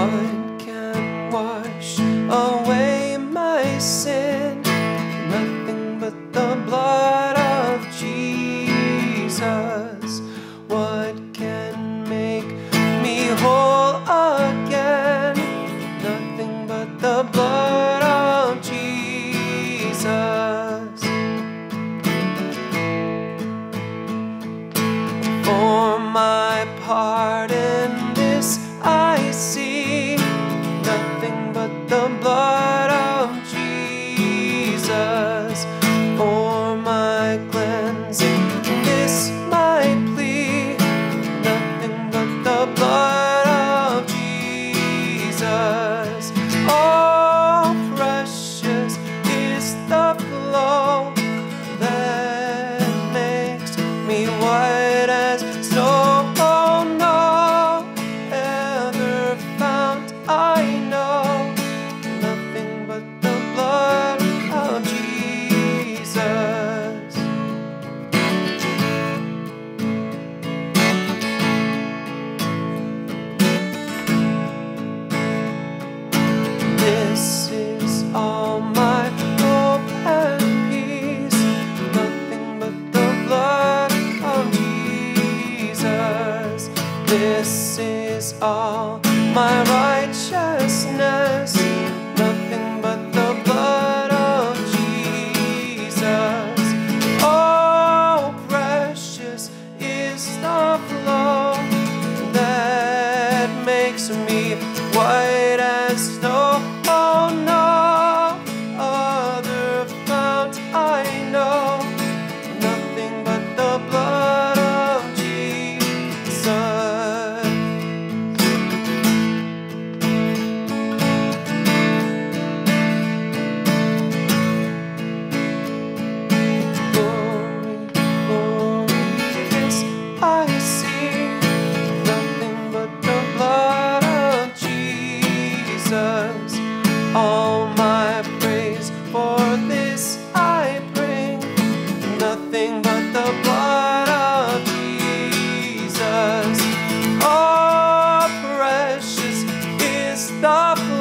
What can wash away my sin? Nothing but the blood of Jesus. What can make me whole again? Nothing but the blood of Jesus. For my part is all my righteousness. Nothing but the blood of Jesus. Oh, precious is the flow that makes me white. All my praise for this I bring, nothing but the blood of Jesus. Oh, precious is the blood.